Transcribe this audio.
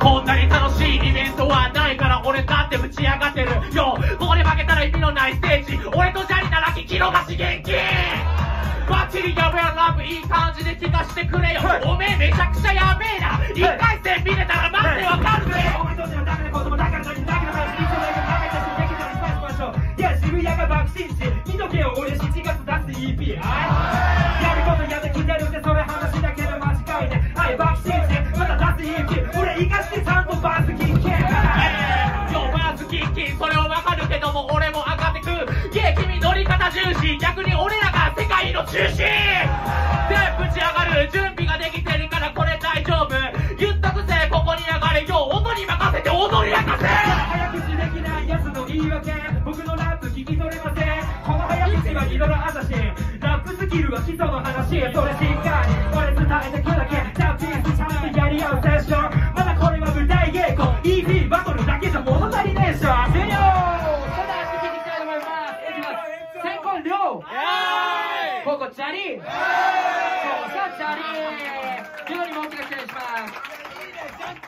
こんなに楽しいイベントはないから俺だってぶち上がってる。よここで負けたら意味のないステージ。俺とジャリならきろがし元気。バッチリやべえラブいい感じで聞かしてくれよ、おめえめちゃくちゃやべえな。一回戦見れたら待ってわかるぜ。はダメなこともだから。何だけど話一緒だけどダメだしできたら。スパイしましょういや渋谷が爆心地見とけよ。俺7月出す EP 重視逆に俺らが世界の中心でぶち上がる準備ができてるからこれ大丈夫。言っとくぜここに流れ。よう音に任せて踊り明かせ。早口できないやつの言い訳。僕のラップ聞き取れません。この早口は二度のアザシラップスキルは基礎の話。それしっかり。俺伝えてくだけ。じゃあピースちゃんとやり合うセッション。まだこれは舞台稽古。EP バトル。ンドここチャリ。ここチャリ今日にも大きな期待します。